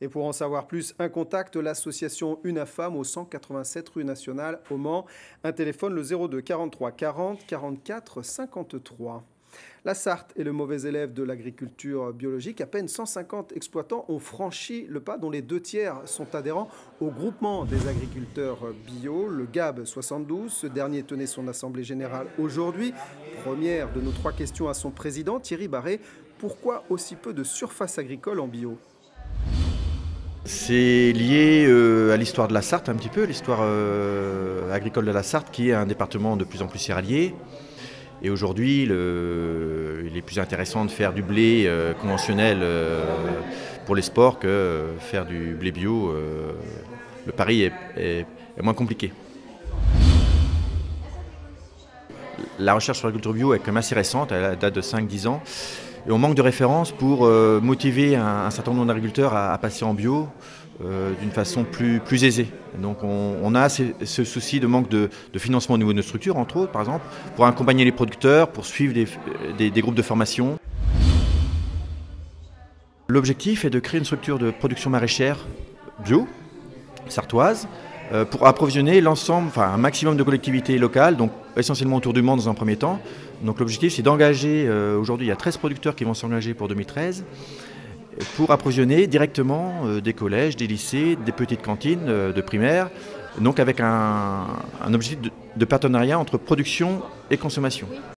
Et pour en savoir plus, un contact, l'association UNAFAM au 187 rue nationale au Mans. Un téléphone le 02 43 40 44 53. La Sarthe est le mauvais élève de l'agriculture biologique. À peine 150 exploitants ont franchi le pas, dont les deux tiers sont adhérents au groupement des agriculteurs bio, le GAB 72. Ce dernier tenait son assemblée générale aujourd'hui. Première de nos trois questions à son président, Thierry Barré. Pourquoi aussi peu de surface agricole en bio? C'est lié euh, à l'histoire de la Sarthe un petit peu, l'histoire euh, agricole de la Sarthe qui est un département de plus en plus céréalier. Et aujourd'hui, il est plus intéressant de faire du blé euh, conventionnel pour les sports que faire du blé bio. Le pari est, moins compliqué. La recherche sur l'agriculture bio est quand même assez récente, elle date de 5-10 ans. Et on manque de références pour motiver un, certain nombre d'agriculteurs à, passer en bio. Euh, d'une façon plus, aisée. Donc on, a ce souci de manque de, financement au niveau de nos structures, entre autres, par exemple, pour accompagner les producteurs, pour suivre des, groupes de formation. L'objectif est de créer une structure de production maraîchère bio, sartoise, euh, pour approvisionner l'ensemble, enfin un maximum de collectivités locales, donc essentiellement autour du monde dans un premier temps. Donc l'objectif c'est d'engager, euh, aujourd'hui il y a 13 producteurs qui vont s'engager pour 2013, pour approvisionner directement euh, des collèges, des lycées, des petites cantines euh, de primaire, donc avec un, objectif de partenariat entre production et consommation.